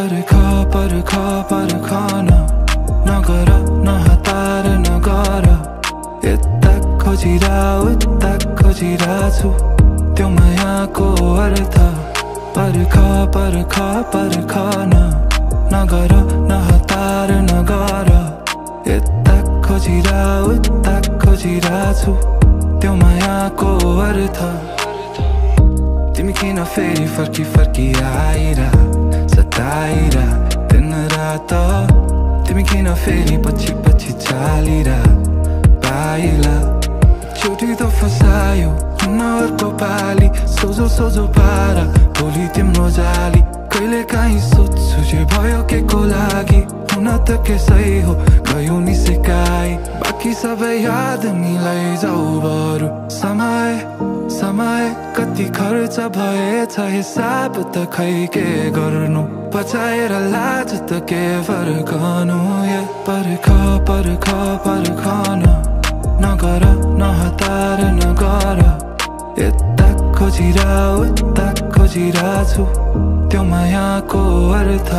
पर्ख पर्ख पर्खन नगर नहतार नगर यता खोजिरा उता खोजिरा छु त्यो मायाको अर्थ। पर्ख पर्ख पर्खन नगर नहतार नगर यता खोजिरा उता खोजिरा छु त्यो मायाको अर्थ। तिमी किन फेरि फर्की फर्की आइरा? सताइरा दिन रात तिमी किन फेरि पछि पछि चालिरा पाइला चोटि त फसायो हुन पाली सोझो सोझो पारा भोलि तिम्रो जाली कहिले काहीँ सोध्छु जे भयो के को लागि हुन त सही हो गयो नि सिकाइ बाँकी सबै याद मिलाइ जाऊ बरु समय समय कति खर्च भएछ हिसाब त खै के गर्नु पचाएर लाज त के फर्कनु ए पर्ख पर्ख पर्खन नगर नहतार नगर यता खोजिरा उता खोजिरा छु त्यो मायाको अर्थ?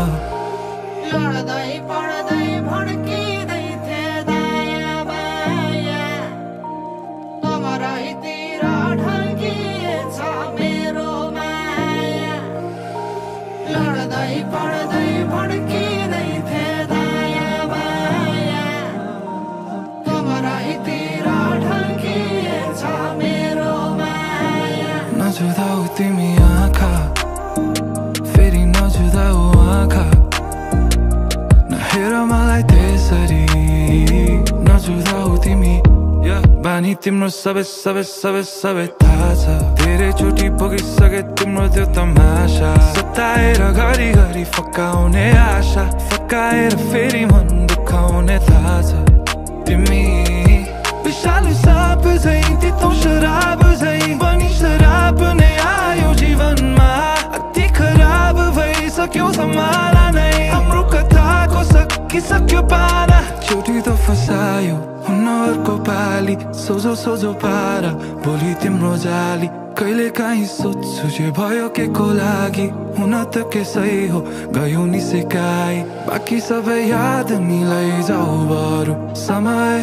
लड्दै पढ्दै थिए दायाँ बायाँ। मेरो माया। तिमी मलाई तिमी। बानी तिम्रो सबै सबै सबै सबै थाहा छ। धेरैचोटि पुगिसके तिम्रो त्यो तमासा सताएर घरि घरि फकाउने आशा। फकाएर फेरि मन दुखाउने थाहा छ तिमी विषालु साप झै तितो शराब झै पनि शराब नै आयो जीवनमा। अति खराब भइसक्यो सम्हाला नै हाम्रो कथाको सकिसक्यो पारा चोटि त फसायो। हुन अर्को पाली सोझो सोझो पारा भोलि तिम्रो जाली कहिले काहीँ सोध्छु जे भयो के को लागि। हुन त सही हो गयो नि सिकाइ। बाँकी सबै याद मिलाइ जाऊ बरु। समय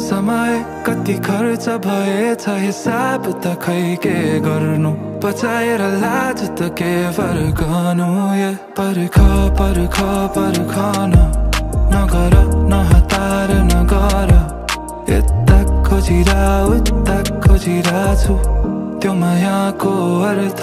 समय कति खर्च भएछ हिसाब त खै के गर्नु? पचाएर लाज त के फर्कनु? ए पर्ख पर्ख पर्खन। नगर नहतार नगर। यता खोजिरा उता खोजिरा छु त्यो मायाको अर्थ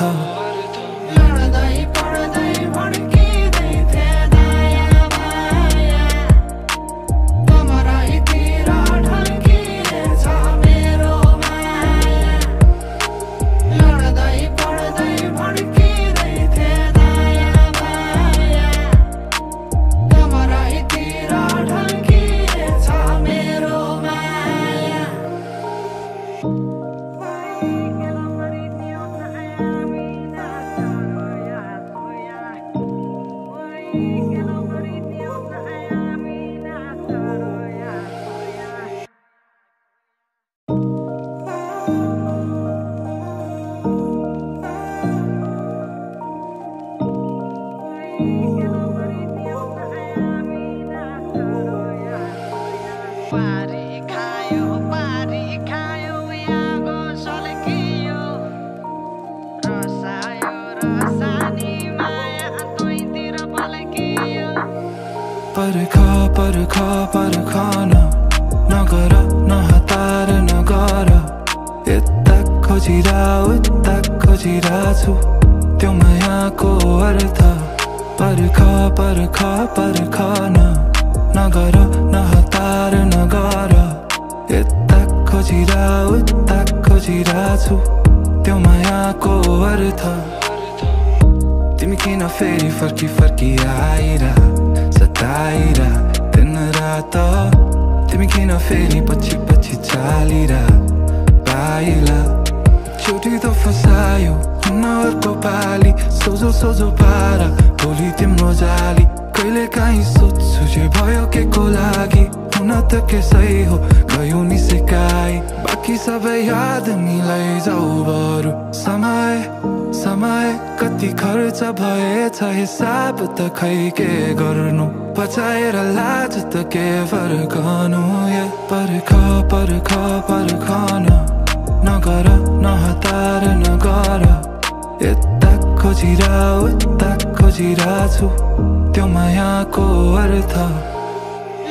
त्यो मायाको अर्थ।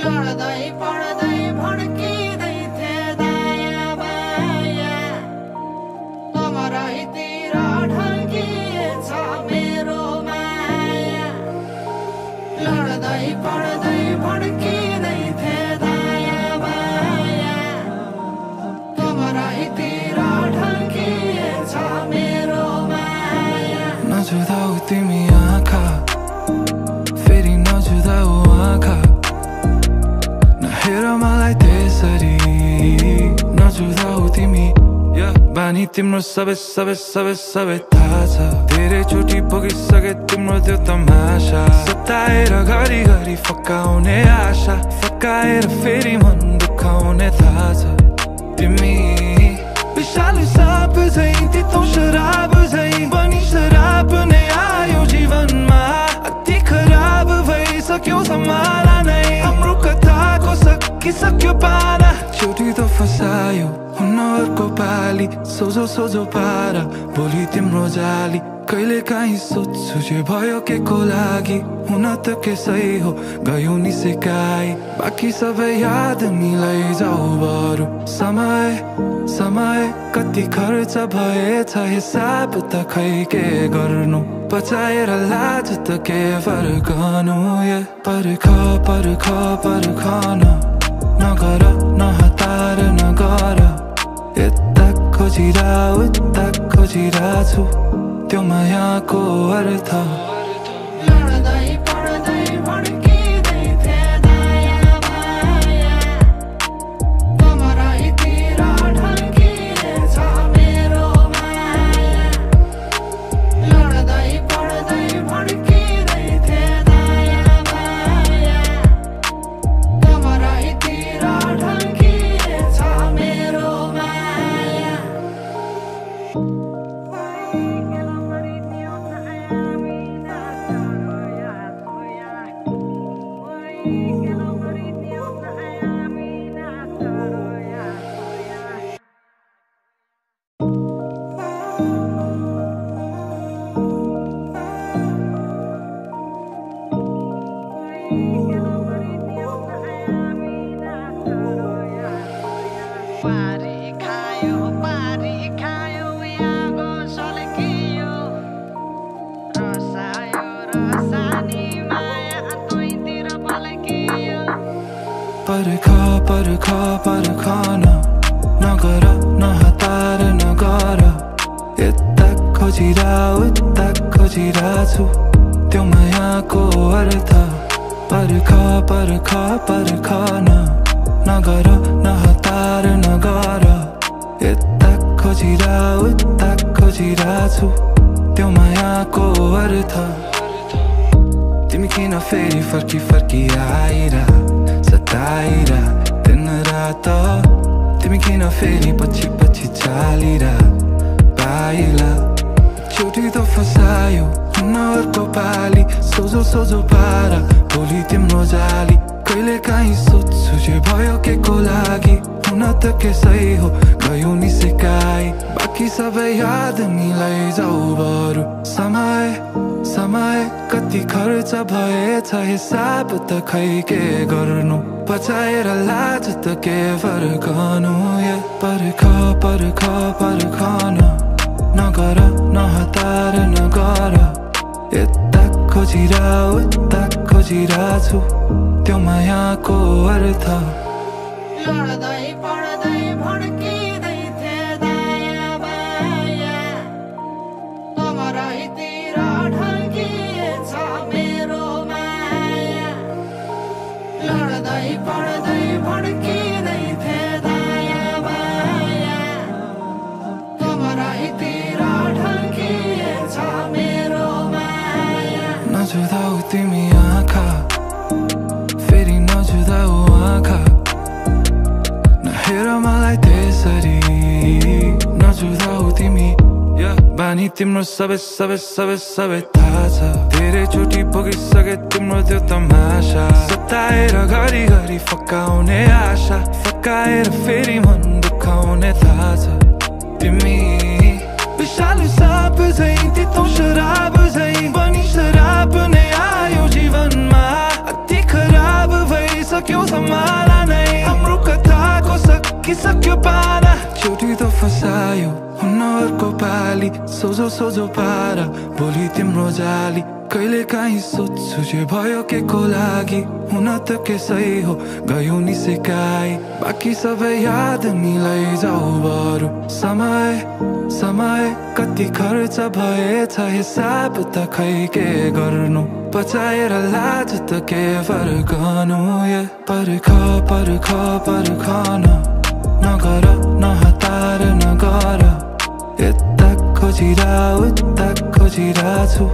लड्दै पढ्दै भड्किँदै बानी तिम्रो सबै सबै सबै सबै थाहा छ धेरैचोटि पुगिसके तिम्रो त्यो तमासा सताएर घरिघरि फकाउने आशा। फकाएर फेरि मन दुखाउने थाहा छ तिमी साप झै शराब नै आयो जीवनमा। अति पारा। त फसायो हुन अर्को पाली सोझो सोझो पारा भोलि तिम्रो जाली कहिले काहीँ सोध्छु जे भयो के को लागि हुन त सही हो गयो नि सिकाइ बाँकी सबै याद मिलाइ जाऊ बरु समय समय कति खर्च भएछ हिसाब त खै के गर्नु बचाएर लाज त के फर्कनु पर्ख पर्ख पर्खन नगर नगर यता खोजिरा उता खोजिरा छु त्यो मायाको अर्थ लड्दै खै के गर्नु? बचाएर लाज त के फर्कनु पर्ख पर्ख पर्खन नगर नहतार नगर। यता खोजिरा उता खोजिरा छु त्यो मायाको अर्थ। तिमी आँखा फेरि नजुदाऊ आँखा नहेर मलाई त्यसरी नजुदाऊ तिमी बानी तिम्रो सबै सबै सबै सबै थाहा छ धेरै चोटि पुगिसके तिम्रो त्यो तमासा सताएर घरिघरि फकाउने आशा फकाएर फेरि मन दुखाउने थाहा छ तिमी विशाल साप झै तितो शराब झै बनी शराब नै फसायो पाली सोझो सोझो पारा भोलि तिम्रो जाली कहिले काहीँ सोध्छु जे भयो के को लागि हुन त सही हो गयो नि सिकाइ बाँकी सबै याद मिलाइ जाऊ बरु समय समय कति खर्च भएछ हिसाब त खै के गर्नु बचाएर लाज त के फर्कनु ए पर्ख पर्ख पर्खन नगर नहतार नगर। यता खोजिरा उता खोजिरा छु।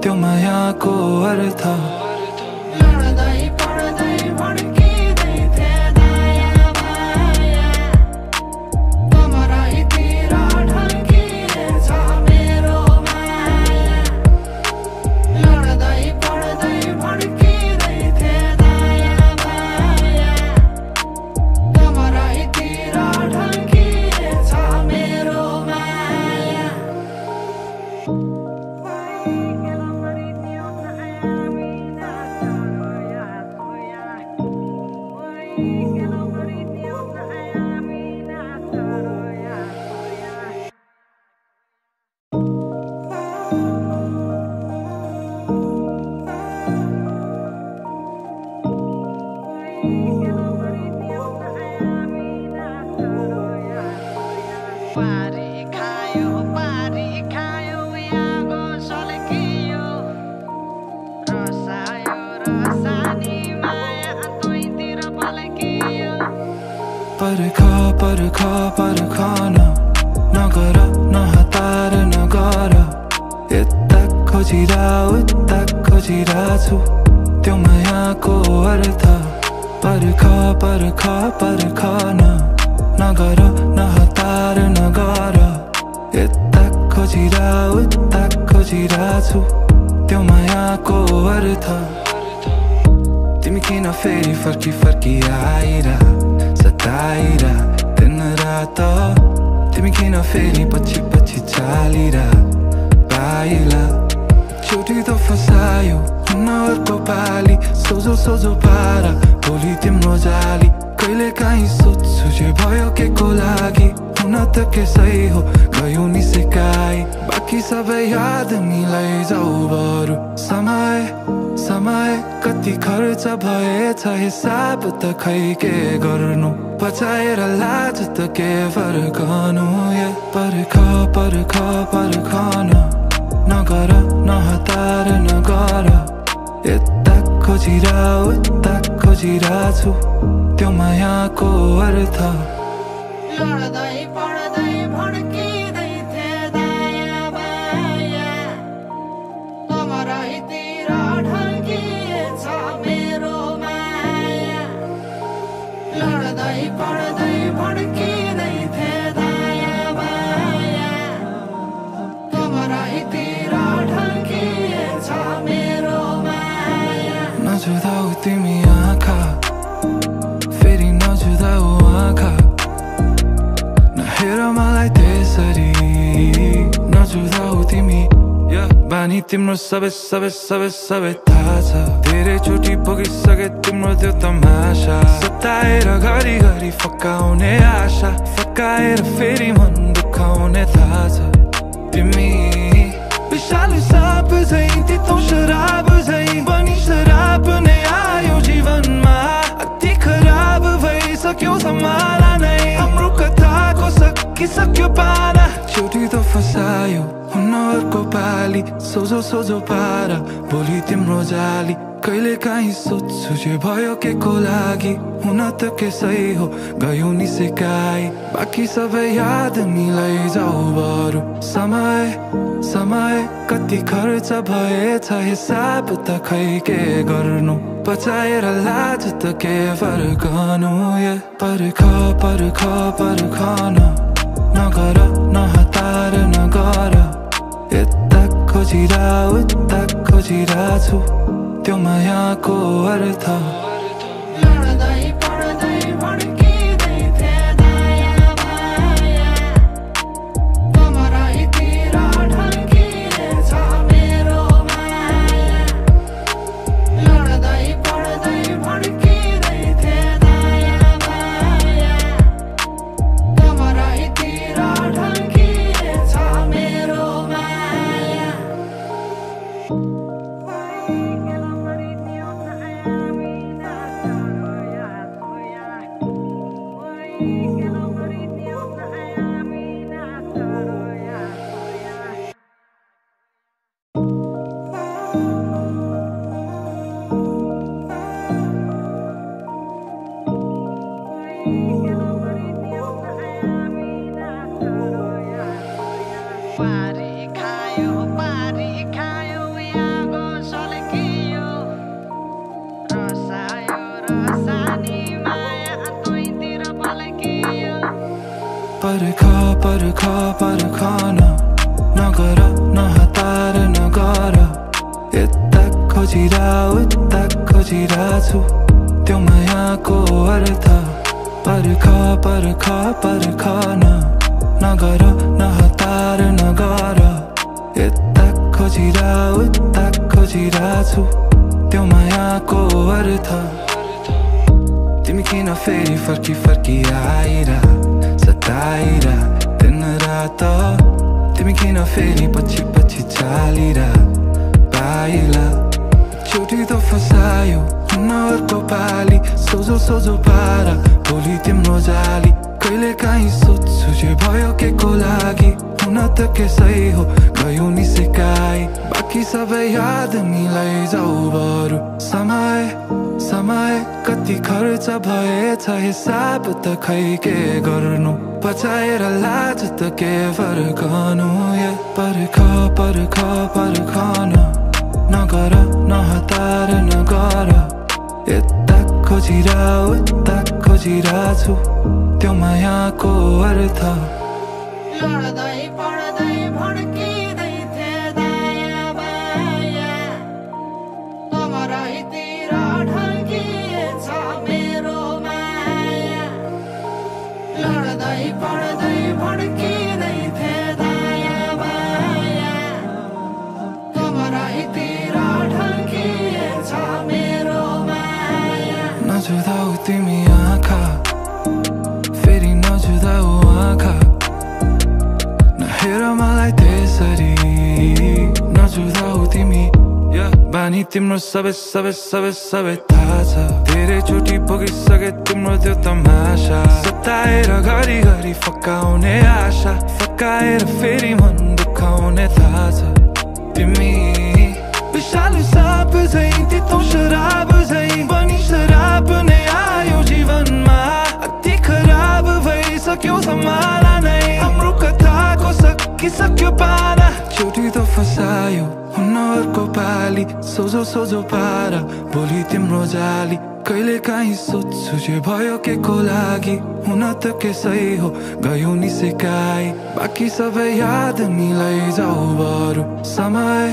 त्यो मायाको अर्थ। भोलि तिम्रो जाली कहिले काहीँ सोध्छु जे भयो के को लागि हुन त के सही हो गयो नि सिकाइ बाँकी सबै याद मिलाइ जाऊ बरु समय समय कति खर्च भएछ हिसाब त खै के गर्नु बचाएर लाज त के फर्कनु ए पर्ख पर्ख पर्खन नगर नहतार नगर खोजिरा उता खोजिरा छु। त्यो मायाको अर्थ। बानी तिम्रो सबै सबै सबै सबै थाहा छ धेरै चोटि पुगिसके तिम्रो त्यो तमासा। सताएर घरिघरि फकाउने आशा। फकाएर फेरि मन दुखाउने थाहा छ तिमी साप झै तितो शराब झै बनी शराब नै आयो जीवनमा। अति खराब भइसक्यो सम्हाला नै। हाम्रो कथाको सकिसक्यो पारा चोटि त फसायो। हुन अर्को पाली सोझो सोझो पारा भोलि तिम्रो जाली। कहिले काहीँ सोध्छु जे भयो के को लागि। हुन त सही हो गयो नि सिकाइ। बाँकी सबै याद मिलाइ जाऊ बरु। समय समय कति खर्च भएछ हिसाब त खै के गर्नु? बचाएर लाज त के फर्कनु? पर्ख पर्ख पर्खन। नगर नहतार नगर। यता खोजिरा उता खोजिरा छु त्यो मायाको अर्थ आइरा सताइरा दिन रात तिमी किन फेरि पछि पछि चालिरा पाइला चोटि त फसायो हुन पाली सोझो सोझो पारा भोलि तिम्रो जाली कहिले काहीँ सोध्छु जे भयो के को लागि हुन त सही हो गयो नि सिकाइ बाँकी सबै याद मिलाइ जाऊ बरु समय समय कति खर्च भएछ हिसाब त खै के गर्नु? पचाएर लाज त के फर्कनु? पर्ख पर्ख पर्खन। नगर नहतार नगर। यता खोजिरा उता खोजिरा छु त्यो मायाको अर्थ। बानी तिम्रो सबै सबै सबै सबै थाहा छ धेरैचोटि पुगिसके तिम्रो त्यो तमासा सताएर घरिघरि फकाउने आशा फकाएर फेरि मन दुखाउने थाहा छ तिमी साप शराब पनि शराब नै आयो जीवनमा अति खराब पाना चोटि त फसायो हुन अर्को पाली। सोझो सोझो पारा भोलि तिम्रो जाली कहिले काहीँ सोध्छु जे भयो के को लागि। हुन त सही हो गयो नि सिकाइ। बाँकी सबै याद मिलाइ जाऊ बरु। समय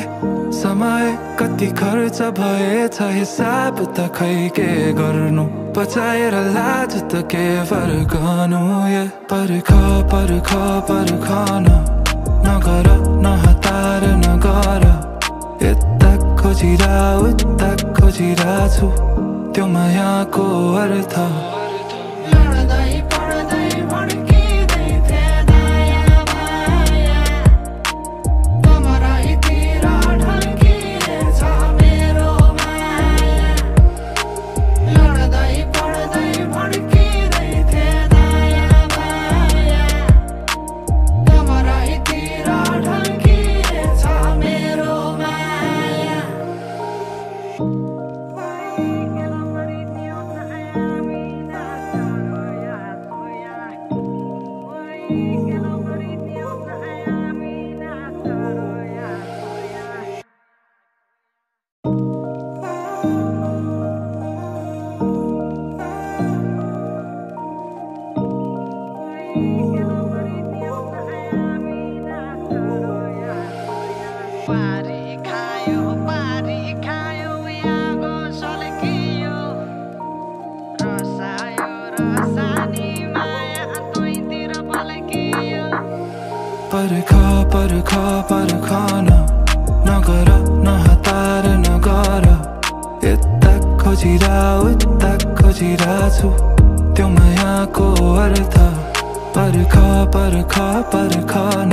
समय कति खर्च भएछ हिसाब त खै के गर्नु? पचाएर लाज त के फर्कनु? ए पर्ख पर्ख पर्खन। नगर नहतार नगर। यता खोजिरा उता खोजिरा छु त्यो मायाको अर्थ लड्दै पर्ख पर्ख पर्खन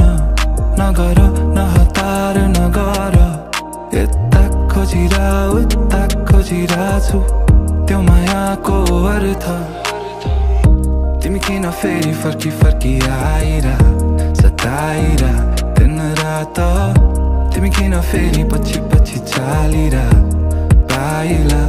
नगर नहतार नगर। यता खोजिरा उता खोजिरा त्यो मायाको अर्थ। तिमी किन फेरि फर्की फर्की आइरा? सताइरा दिन रात। तिमी किन फेरि पछि पछि चालिरा? पाइला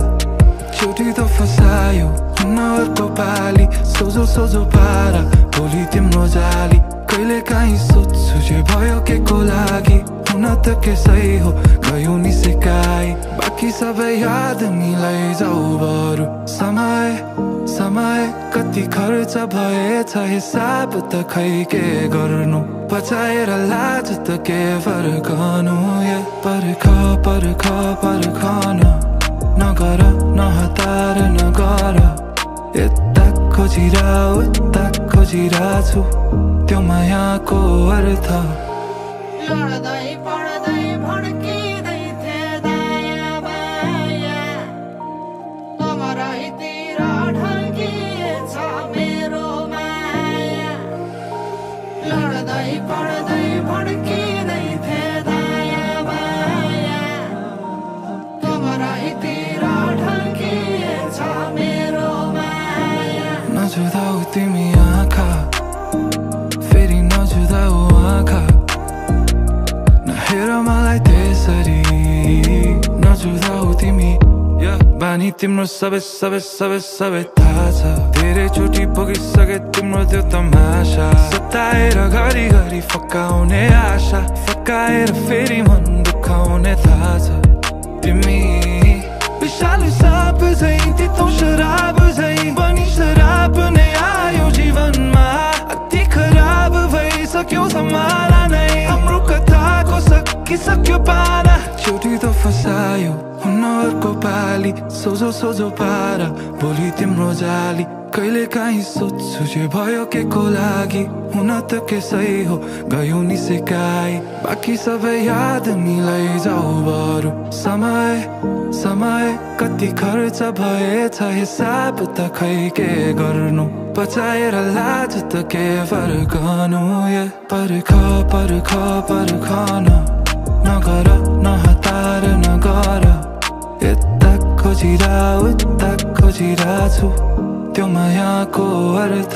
चोटि त फसायो। अर्को पाली सोझो सोझो पारा भोलि तिम्रो जाली कहिले काहीँ सोध्छु जे भयो के को लागि हुन त के सही हो गयो नि सिकाइ बाँकी सबै याद मिलाइ जाऊ बरु समय समय कति खर्च भएछ हिसाब त खै के गर्नु बचाएर लाज त के फर्कनु ए पर्ख पर्ख पर्खन नगर नहतार नगर यता खोजिरा उता खोजिरा छु त्यो मायाको अर्थ लड्दै बानी तिम्रो सबै सबै सबै सबै थाहा छ। धेरैचोटि पुगिसके तिम्रो त्यो तमासा सताएर घरि फकाउने आशा। फकाएर फेरि मन दुखाउने थाहा छ। तिमी सोझो सोझो पारा भोलि तिम्रो जाली कहिले काहीँ सोध्छु जे भयो के को लागि हुन त सही हो गयो नि सिकाइ बाँकी सबै याद मिलाइ जाऊ बरु समय समय कति खर्च भएछ हिसाब त खै के गर्नु बचाएर लाज त के फर्कनु ए पर्ख पर्ख पर्खन नगर नहतार नगर खोजिरा उता खोजिरा छु त्यो मायाको अर्थ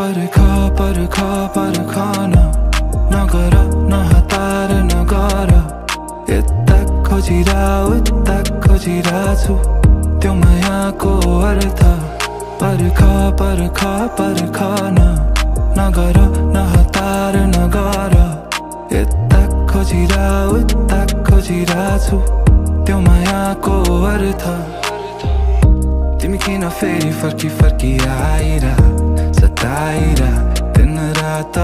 पर्ख पर्ख पर्खन नगर नहतार नगर यता खोजिरा उता खोजिरा छु त्यो मायाको अर्थ। पर्ख पर्ख पर्खन नगर नहतार नगर यता खोजिरा उता खोजिरा छु त्यो मायाको अर्थ। तिमी किन फेरि फर्की फर्की आइरा? सताइरा दिन रात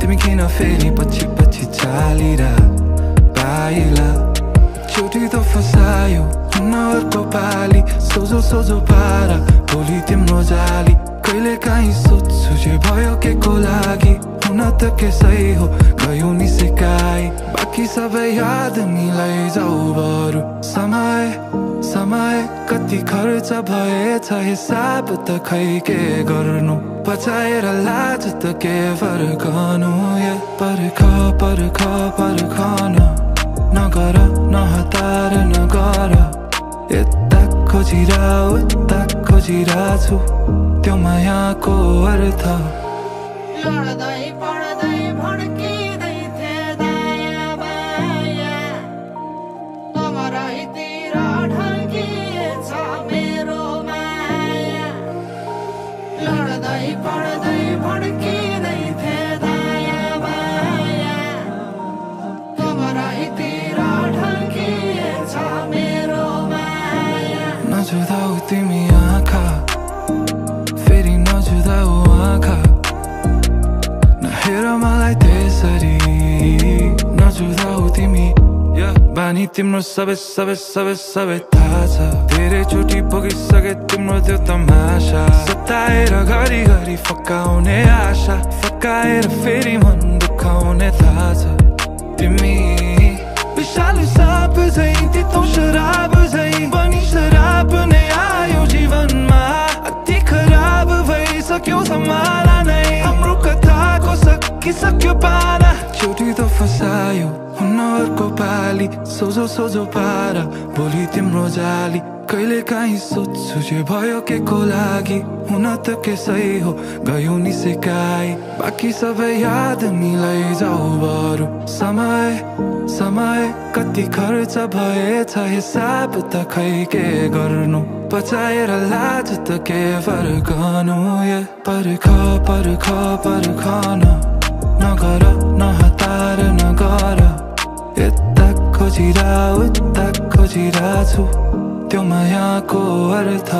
तिमी किन फेरि पछि पछि चालिरा पाइला चोटि त फसायो हुन अर्को पाली सोझो सोझो पारा भोलि तिम्रो जाली कहिले काहीँ सोध्छु जे भयो के को लागि हुन त के सही हो गयो नि सिकाइ बाँकी सबै याद मिलाइ जाऊ बरु समय समय कति खर्च हिसाब त खै के गर्नु बचाएर लाज त के फर्कनु पर्ख पर्ख पर्खन नगर नहतार नगर। यता खोजिरा उता खोजिरा छु त्यो मायाको अर्थ। पढ्दै भड्किँदै थिए दायाँ बायाँ कमरैतिर ढल्किएछ मेरो माया। नजुदाऊ तिमी आँखा फेरि नजुदाऊ आँखा। नहेर मलाई त्यसरी। तिमी बानी तिम्रो सबै सबै सबै सबै थाहा छ। धेरै चोटि पुगिसके तिम्रो त्यो तमासा सताएर घरि घरि फकाउने आशा। फकाएर फेरि मन दुखाउने थाहा छ। तिमी विशालु साप झै तितो शराब झै बनी शराब नै आयो जीवनमा। अति खराब भइसक्यो सम्हाला नै। हाम्रो कथाको सकिसक्यो पारा चोटि त फसायो हुन अर्को पाली सोझो सोझो पारा भोलि तिम्रो जाली कहिले काहीँ सोध्छु जे भयो के को लागि हुन त सही हो गयो नि सिकाइ बाँकी सबै याद मिलाइ जाऊ बरु समय समय कति खर्च भएछ हिसाब त खै के गर्नु बचाएर लाज त के फर्कनु पर्ख पर्ख पर्खन नगर नहतार नगर यता खोजिरा उता खोजिरा छु त्यो मायाको अर्थ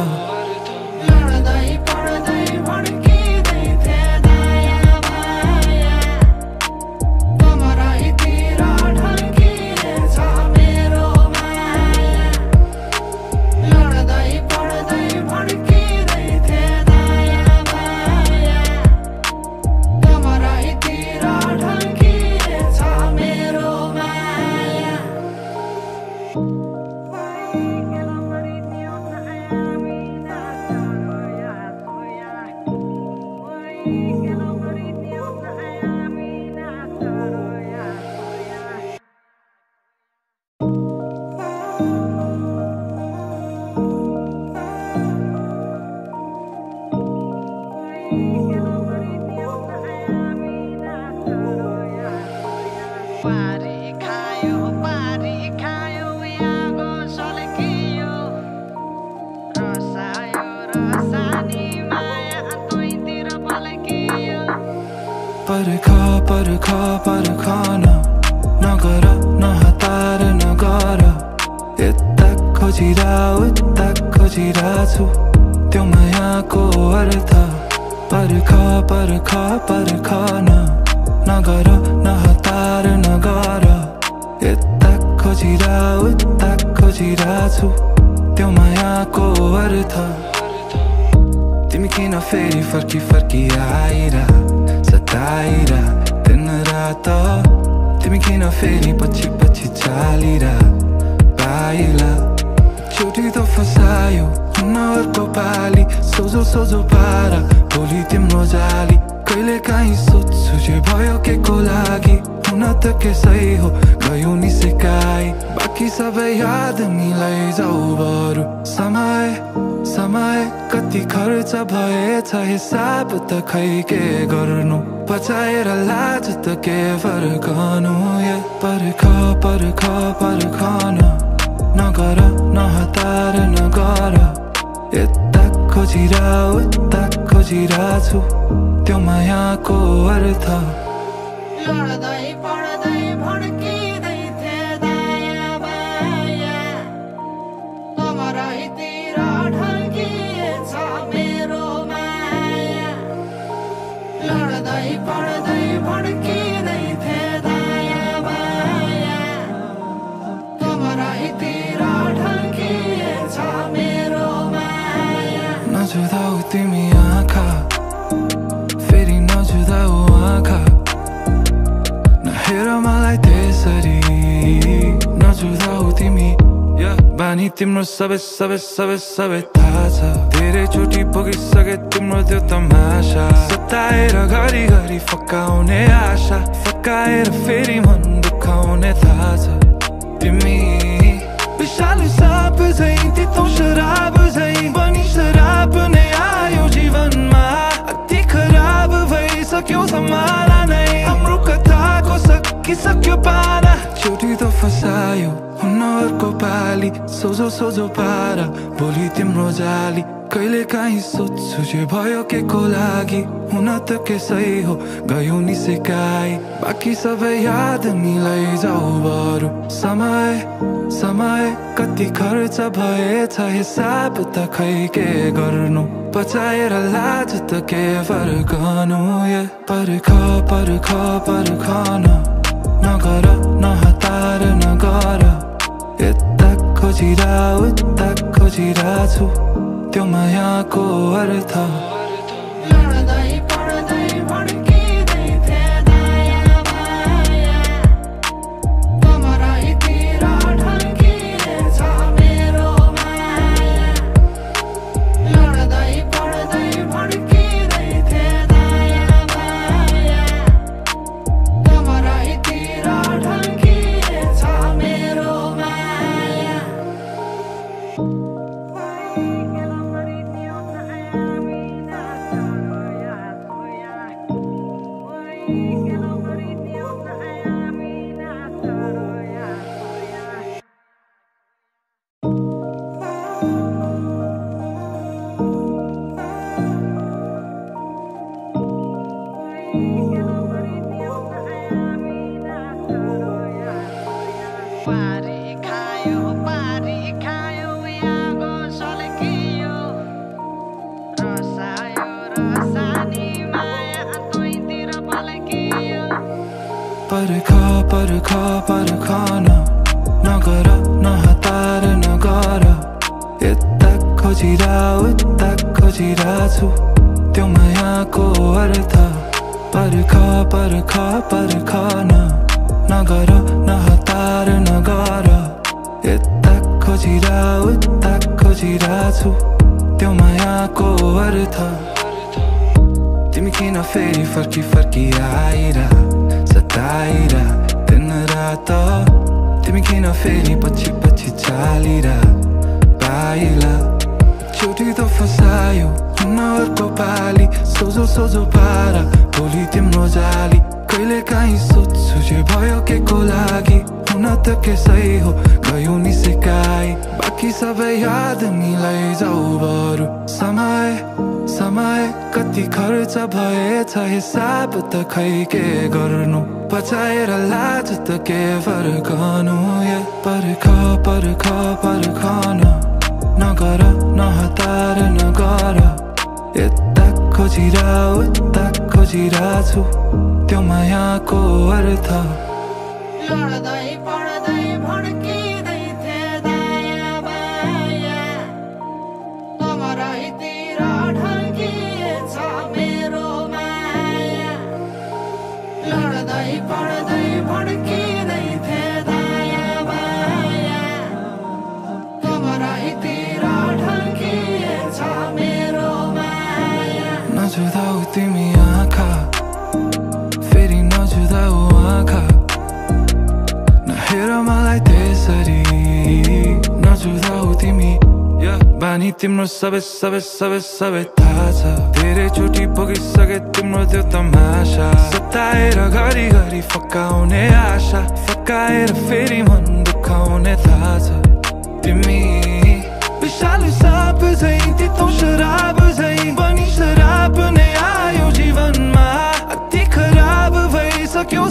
पर्ख पर्ख पर्खन नगर नहतार नगर। यता खोजिरा उता खोजिरा छु त्यो मायाको अर्थ। पर्ख पर्ख पर्खन नगर नहतार नगर। यता खोजिरा उता खोजिरा छु। त्यो मायाको अर्थ। तिमी किन फेरि फर्की फर्की आइरा सताइरा। दिन रात। तिमी किन फेरि पछि पछि चालिरा। पाइला। चोटि त फसायो। अर्को पाली सोझो सोझो पारा भोलि तिम्रो जाली कहिले काहीँ सोध्छु जे भयो के को लागि हुन त के सही हो गयो नि सिकाइ बाँकी सबै याद मिलाइ जाऊ बरु समय समय कति खर्च भएछ हिसाब त खै के गर्नु बचाएर लाज त के फर्कनु ए पर्ख पर्ख पर्खन नगर नहतार नगर यता खोजिरा उता खोजिरा छु त्यो मायाको अर्थ लड्दै पढ्दै भड्किँदै थिए दायाँ बायाँ कमरैतिर ढल्किएछ मेरो माया लड्दै पढ्दै भड्किँदै तिमी आँखा फेरि नजुदाऊ आँखा नहेर मलाई त्यसरी नजुदाऊ तिमी बानी तिम्रो सबै सबै सबै सबै थाहा छ धेरैचोटि पुगिसके तिम्रो त्यो तमासा सताएर घरिघरि फकाउने आशा फकाएर फेरि मन दुखाउने थाहा छ तिमी विशालु साप झै शराब भइसक्यो सम्हाला नै हाम्रो कथाको सकिसक्यो पारा चोटि त फसायो हुन अर्को पाली सोझो सोझो पारा भोलि तिम्रो जाली कहिले काहीँ सोध्छु जे भयो के को लागि हुन त सही हो गयो नि सिकाइ बाँकी सबै याद मिलाइ जाऊ बरु समय समय कति खर्च भएछ हिसाब त खै के गर्नु बचाएर लाज त के फर्कनु पर्ख पर्ख पर्खन नगर नहतार नगर यता खोजिरा उता खोजिरा छु त्यो मायाको अर्थ पारी लाज त के फर्कनु बानी तिम्रो सबै सबै सबै सबै थाहा छ धेरैचोटि पुगिसके तिम्रो त्यो तमासा सताएर घरिघरि फकाउने आशा। फकाएर फेरि मन दुखाउने थाहा छ तिमी साप तितो शराब शराब नै आयो जीवनमा। अति खराब भइसक्यो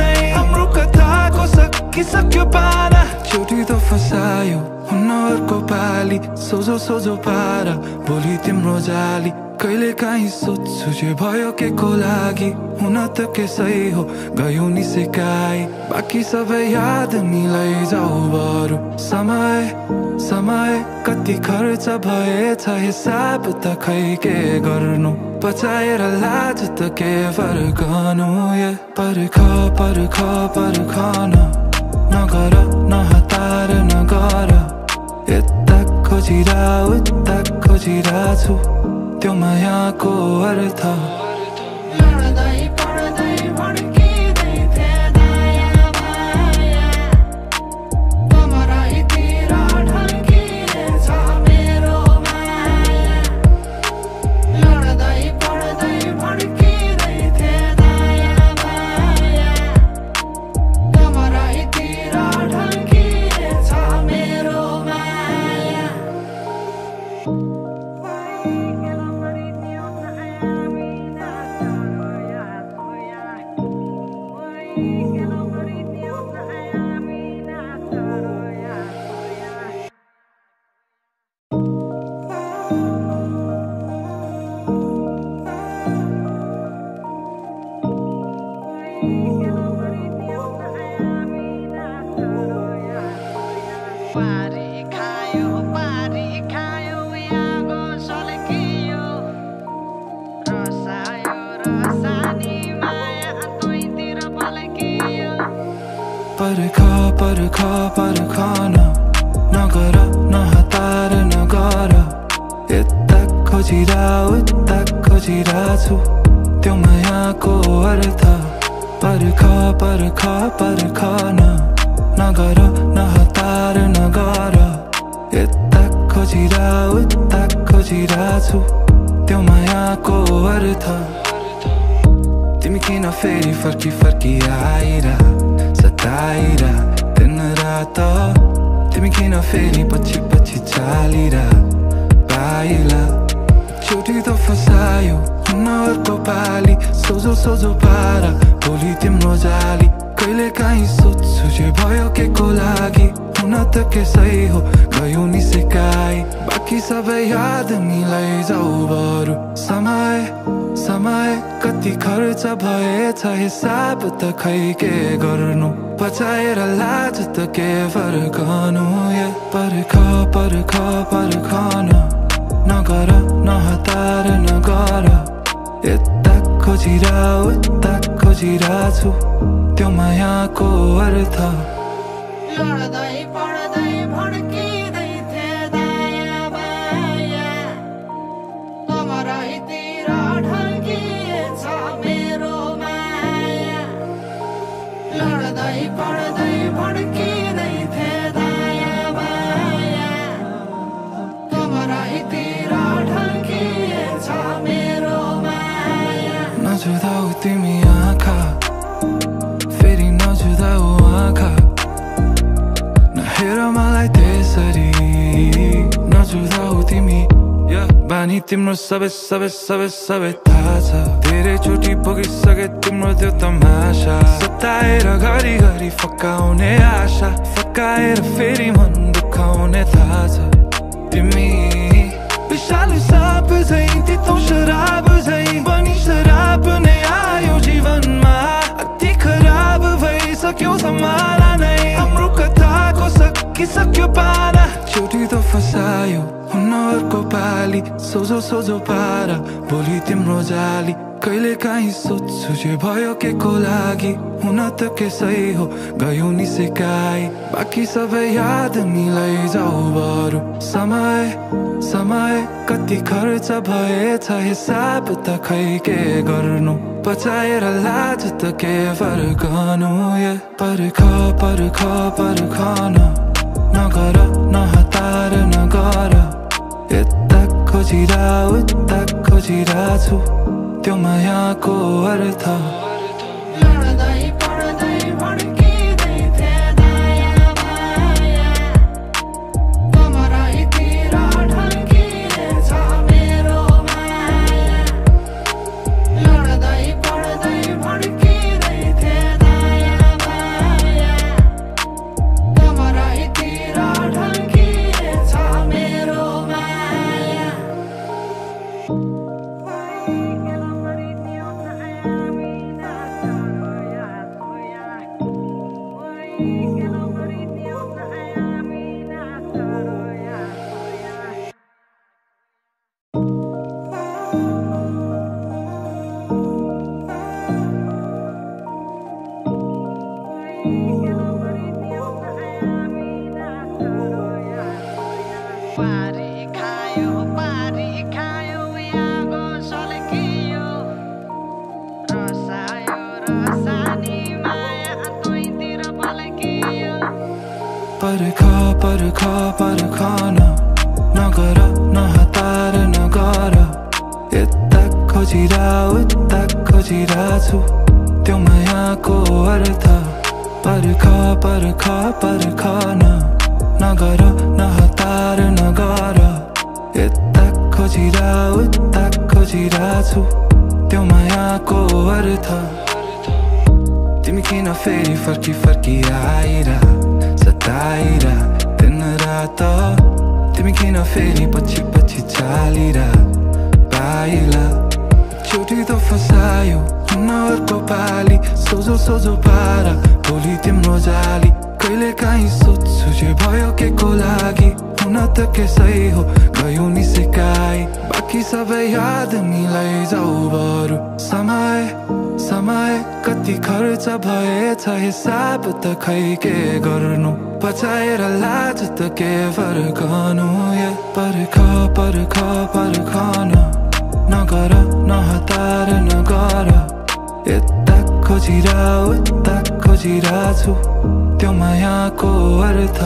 नै हाम्रो कथाको सकिसक्यो पारा चोटि त फसायो। अर्को पाली सोझो सोझो पारा भोलि तिम्रो जाली कहिले काहीँ सोध्छु जे भयो के को लागि हुन त सही हो गयो नि सिकाइ बाँकी सबै याद मिलाइ जाऊ बरु समय समय कति खर्च भएछ हिसाब त खै के गर्नु बचाएर लाज त के फर्कनु ए पर्ख पर्ख पर्खन नगर नहतार नगर यता खोजिरा उता खोजिरा छु त्यो मायाको अर्थ खै के गर्नु पचाएर लाज त के फर्कनु ए पर्ख पर्ख पर्खन नगर नहतार नगर यता खोजिरा उता खोजिरा छु त्यो मायाको अर्थ लड्दै पढ्दै भड्किँदै तिम्रो सबै सबै सबै सबै थाहा छ। धेरै चोटि पुगिसके तिम्रो त्यो तमासा। सताएर घरि घरि फकाउने आशा। फकाएर फेरि मन दुखाउने थाहा छ। तिमी विशालु साप झै तितो शराब झै। chiusa mala nei Am brucătat, ko să chisă chiopana Și eu ti do हुन अर्को पाली सोझो सोझो पारा भोलि तिम्रो जाली कहिले काहीँ सोध्छु जे भयो के को लागि हुन त सही हो गयो नि सिकाइ बाँकी सबै याद मिलाइ जाऊ बरु समय समय कति खर्च भएछ हिसाब त खै के गर्नु पचाएर लाज त के फर्कनु ए पर्ख पर्ख पर्खन नगर नहतार नगर यता खोजिरा उता खोजिरा छु त्यो मायाको अर्थ याद मिलाइ जाऊ बरु समय समय कति खर्च भएछ हिसाब त खै के गर्नु? पचाएर लाज त के फर्कनु पर्ख पर्ख पर्खन नगर नहतार नगर। यता खोजिरा उता खोजिरा छु त्यो मायाको अर्थ।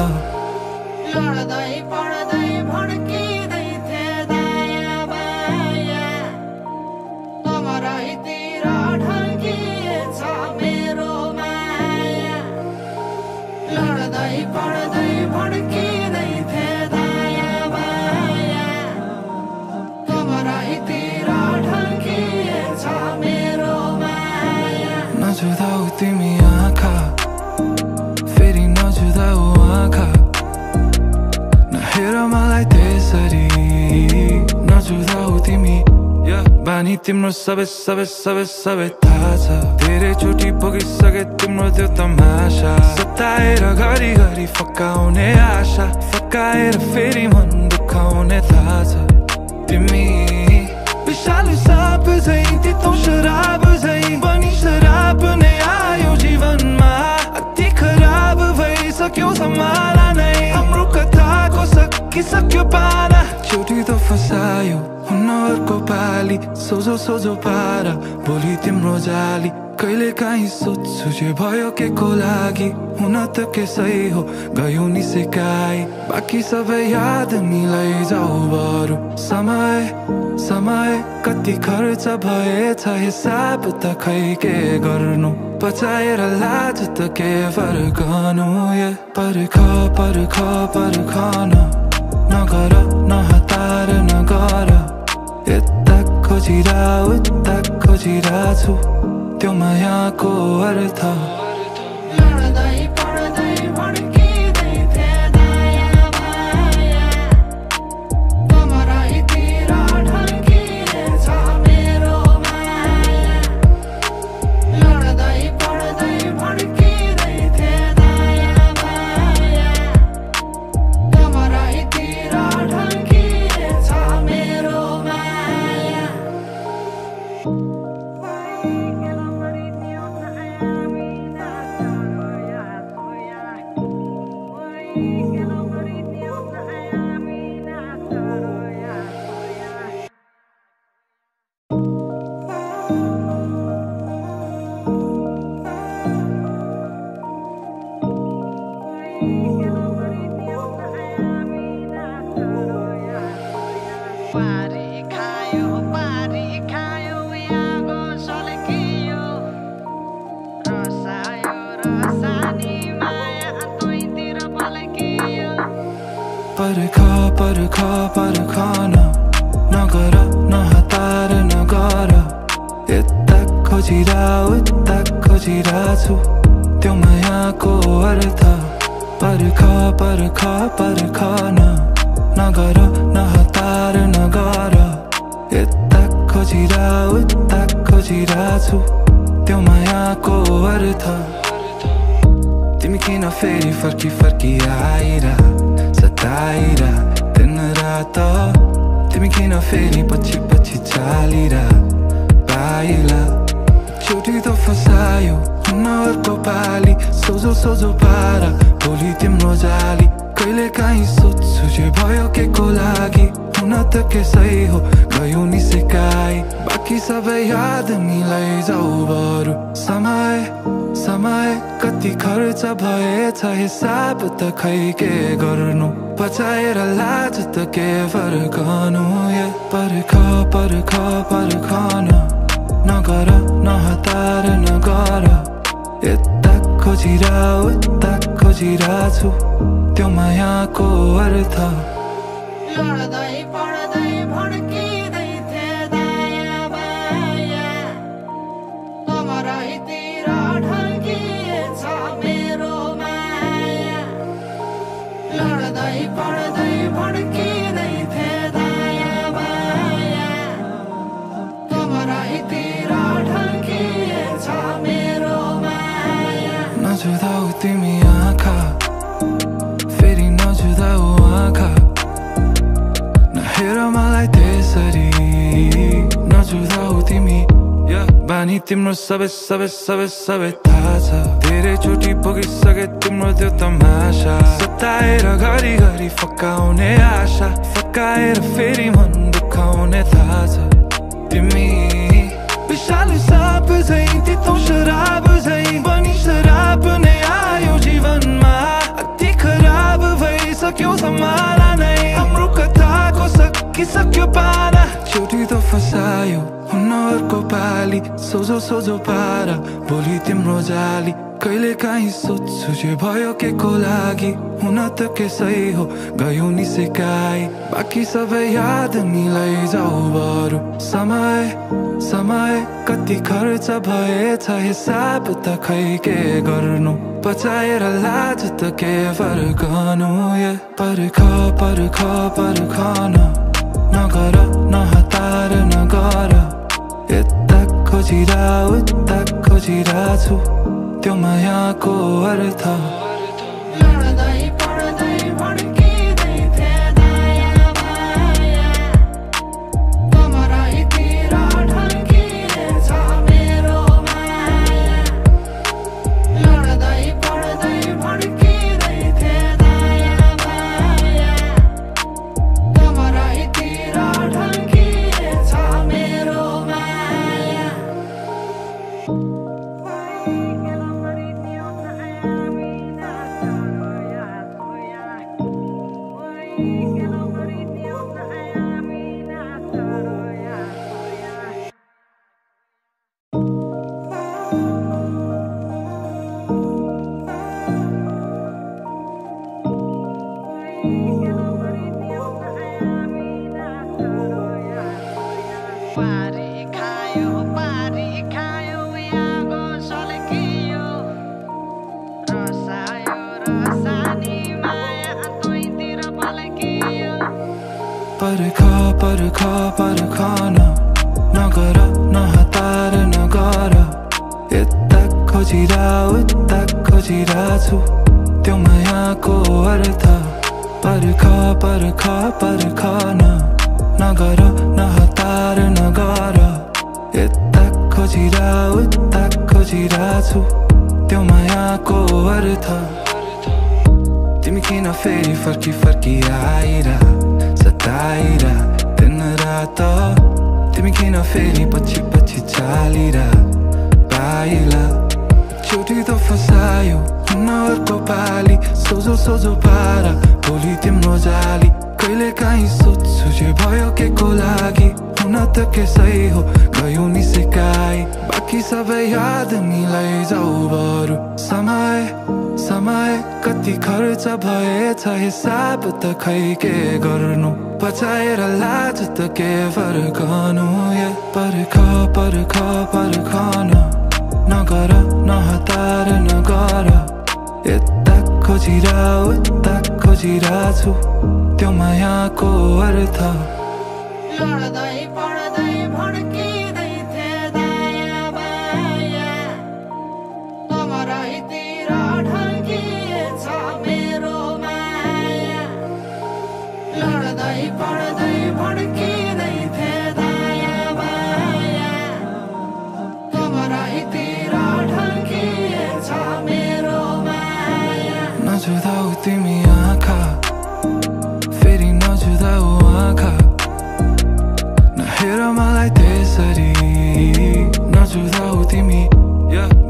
बानी तिम्रो सबै सबै सबै सबै थाहा छ। धेरै चोटि पुगिसके तिम्रो त्यो तमासा सताएर घरि घरि फकाउने आशा। फकाएर फेरि मन दुखाउने थाहा छ। तिमी विशाल साप झै तितो शराब झै बनी शराब नै आयो जीवनमा। अति खराब भइसक्यो सम्हाला नै। हाम्रो कथाको सकिसक्यो पारा चोटि त फसायो हुन अर्को पाली सोझो सोझो पारा भोलि तिम्रो जाली कहिले काहीँ भयो के को लागि हुन सही हो गयो नि बाँकी सबै याद मिलाइ जाऊ बरु समय समय कति खर्च भएछ हिसाब त खै के गर्नु पचाएर लाज त के फर्कनु पर्ख पर्ख पर्खन नगर नहतार नगर यता खोजिरा उता खोजिरा छु त्यो मायाको अर्थ सोझो सोझो पारा भोलि तिम्रो जाली कहिले काहीँ सोध्छु जे भयो के को लागि त के सही हो गयो नि सिकाइ बाँकी सबै याद मिलाइ जाऊ बरु समय समय कति खर्च भएछ हिसाब त खै के गर्नु बचाएर लाज त के फर्कनु ए पर्ख पर्ख पर्खन नगर नहतार नगर यता खोजिरा उता खोजिरा छु त्यो मायाको अर्थ। लड्दै पढ्दै नजुदाऊ तिमी। बानी तिम्रो सबै सबै सबै सबै थाहा छ। धेरैचोटि पुगिसके तिम्रो त्यो तमासा सताएर घरिघरि फकाउने आशा। फकाएर फेरि मन दुखाउने थाहा छ। तिमी विशाल साप झै तितो शराब झै बनी शराब नै आयो जीवनमा। अति खराब भइसक्यो समाना नै हाम्रो कथाको सकिसक्यो पारा त फसायो हुन अर्को पाली सोझो सोझो पारा भोलि तिम्रो जाली कहिले काहीँ सोध्छु जे भयो के को लागि हुन त सही हो गयो नि सिकाइ बाँकी सबै याद मिलाइ जाऊ बरु समय समय कति खर्च भएछ हिसाब त खै के गर्नु बचाएर लाज त के फर्कनु पर्ख पर्ख पर्खन नगर नहतार नगर यता खोजिरा उता खोजिरा छु त्यो मायाको अर्थ लड्दै खोजिरा उता खोजिरा छु त्यो मायाको अर्थ तिमी किन फेरि फर्की फर्की आइरा सताइरा दिन रात तिमी किन फेरि पछि पछि चालिरा पाइला चोटि त फसायो हुन पाली सोझो सोझो पारा भोलि तिम्रो जाली कहिले काहीँ सोध्छु भयो के को लागि हुन त के सही हो गयो नि सिकाइ बाँकी सबै याद मिलाइ जाऊ बरु समय समय कति खर्च भएछ हिसाब त खै के गर्नु बचाएर लाज त के फर्कनु ए पर्ख पर्ख पर्खन नगर नहतार नगर यता खोजिरा उता खोजिरा छु त्यो मायाको अर्थ लड्दै पढ्दै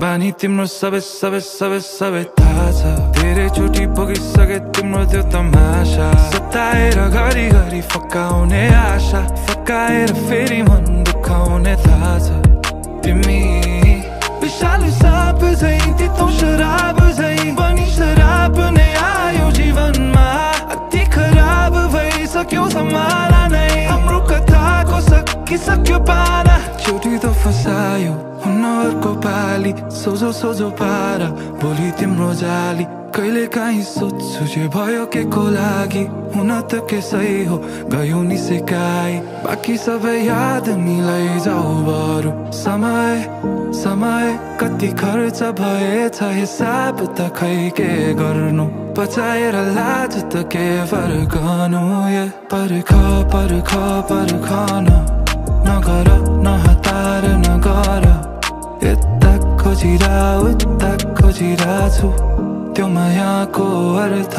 बानी तिम्रो सबै सबै सबै सबै थाहा छ धेरैचोटि पुगिसके तिम्रो त्यो तमासा सताएर घरिघरि फकाउने आशा। फकाएर फेरि मन दुखाउने थाहा छ तिमी विषालु साप झै तितो शराब झै पनि शराब नै आयो जीवनमा। अति खराब भइसक्यो सकिसक्यो पारा पाली सोझो सोझो पारा। भोलि तिम्रो जाली कहिले काहीँ सोध्छु जे भयो के को लागि। हुन त सही हो गयो नि सिकाइ बाँकी सबै याद मिलाइ जाऊ बरु। समय समय कति खर्च भएछ हिसाब त खै के गर्नु? बचाएर लाज त के फर्कनु? ए पर्ख पर्ख पर्खन। नगर नहतार नगर। यता खोजिरा उता खोजिरा छु त्यो मायाको अर्थ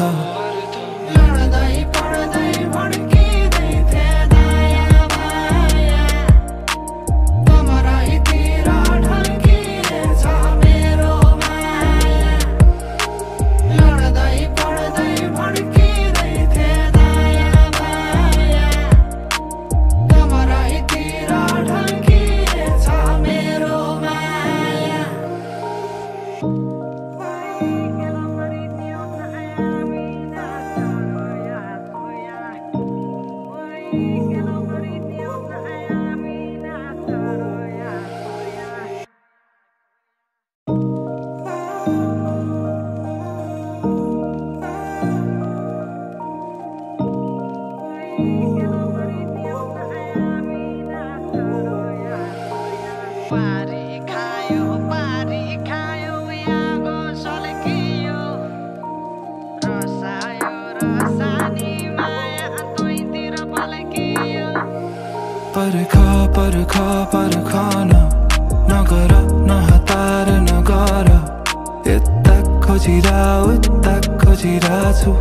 खोजिरा उता खोजिरा छु।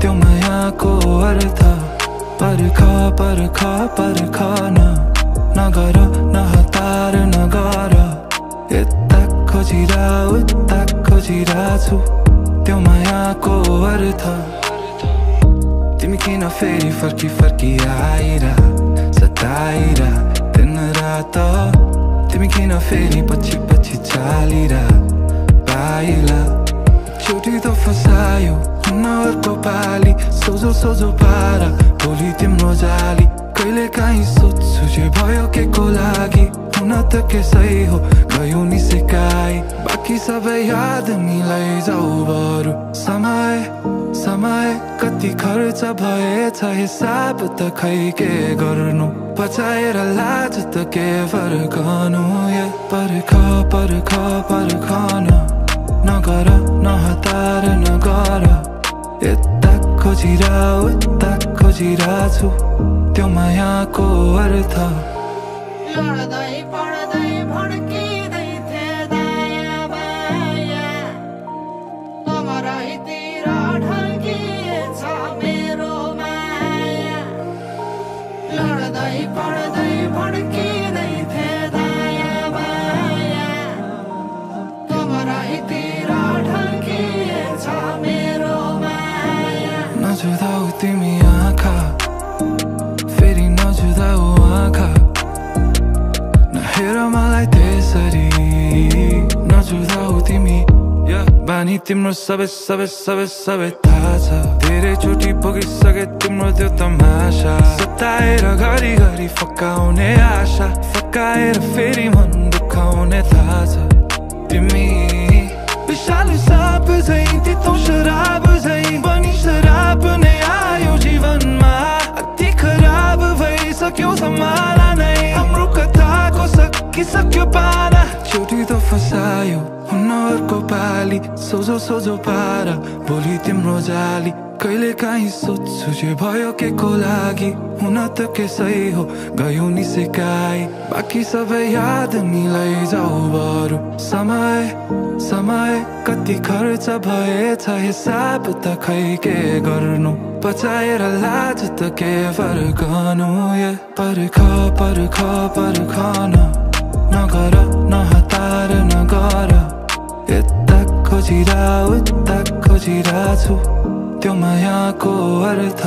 त्यो मायाको अर्थ। पर्ख पर्ख पर्खन नगर नहतार नगर। यता खोजिरा उता खोजिरा छु। त्यो मायाको अर्थ। तिमी किन फेरि फर्की फर्की आइरा? सताइरा दिन रात। तिमी किन फेरि पछि पछि चालिरा? पाइला चोटि त फसायो हुन अर्को पाली सोझो सोझो पारा भोलि तिम्रो जाली कहिले काहीँ सोध्छु जे भयो के को लागि हुन त के हो गयो नि सिकाइ बाँकी सबै याद मिलाइ जाऊ बरु समय समय कति खर्च भएछ हिसाब त खै के गर्नु बचाएर लाज त के फर्कनु पर्ख पर्ख पर्खन नगर नहतार नगर। यता खोजिरा उता खोजिरा छु त्यो मायाको अर्थ। लड्दै पढ्दै भड्किँदै बानी तिम्रो सबै सबै सबै सबै थाहा छ धेरैचोटि पुगिसके तिम्रो त्यो तमासा सताएर घरिघरि फकाउने आशा। फकाएर फेरि मन दुखाउने थाहा छ तिमी साप तितो शराब पनि शराब नै आयो जीवनमा। अति खराब भइसक्यो फसायो। हुन अर्को पाली सोझो सोझो पारा भोलि तिम्रो जाली कहिले काहीँ सोध्छु जे भयो के को लागि हुन त सही हो गयो नि सिकाइ बाँकी सबै याद मिलाइ जाऊ बरु समय समय कति खर्च भएछ हिसाब त खै के गर्नु बचाएर लाज त के फर्कनु पर्ख पर्ख पर्खन नगर नहतार नगर यता खोजिरा उता छु त्यो मायाको अर्थ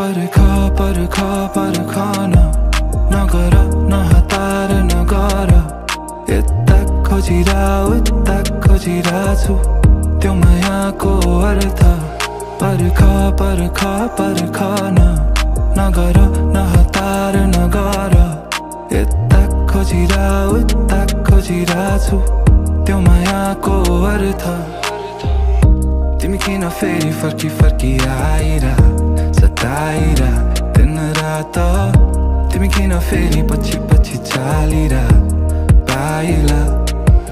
पर्ख पर्ख पर्खन नगर नहतार नगर यता खोजिरा उता खोजिरा छु त्यो मायाको अर्थ। पर्ख पर्ख पर्खन नगर नहतार नगर यता खोजिरा उता खोजिरा छु त्यो मायाको अर्थ। तिमी किन फेरि फर्की फर्की आइरा? सताइरा दिन रात तिमी किन फेरि पछि पछि चालिरा पाइला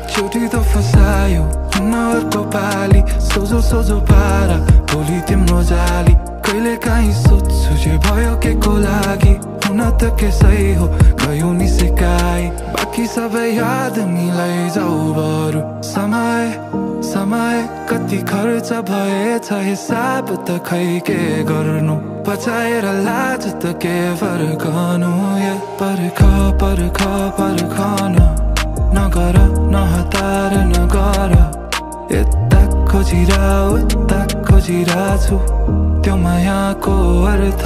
चोटि त फसायो अर्को पाली सोझो सोझो पारा भोलि तिम्रो जाली कहिले काहीँ सोध्छु जे भयो के को लागि हुन त के सही हो गयो नि सिकाइ बाँकी सबै याद मिलाइ जाऊ बरु समय समय कति खर्च हिसाब त खै के गर्नु पचाएर लाज त के फर्कनु? पर्ख पर्ख पर्खन। नगर नहतार नगर। यता खोजिरा उता खोजिरा छु त्यो मायाको अर्थ।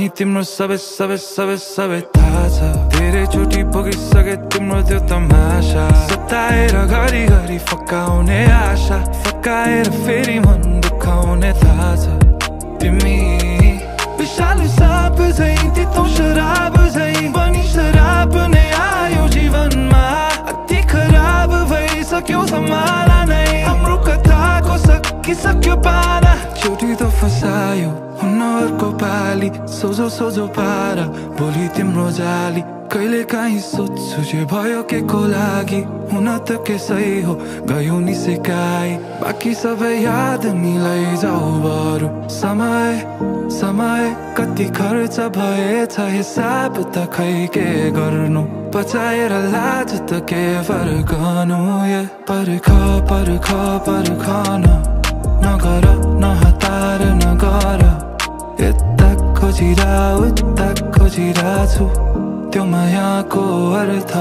बानी तिम्रो सबै सबै सबै सबै थाहा छ। धेरै चोटि पुगिसके तिम्रो त्यो तमासा सताएर घरि घरि फकाउने आशा। फकाएर फेरि मन दुखाउने थाहा छ। तिमी विशाल साप झै तितो शराब झै बनी शराब नै आयो जीवनमा। अति खराब भइसक्यो सम्हाला नै। हाम्रो कथाको सकिसक्यो पारा चोटि त फसायो हुन अर्को पाली सोझो सोझो पारा भोलि तिम्रो जाली कहिले काहीँ सोध्छु जे भयो के को लागि हुन त सही हो गयो नि सिकाइ बाँकी सबै याद मिलाइ जाऊ बरु समय समय कति खर्च भएछ हिसाब त खै के गर्नु पचाएर लाज त के फर्कनु पर्ख पर्ख पर्खन नगर नहतार नगर यता खोजिरा उता खोजिरा छु त्यो मायाको अर्थ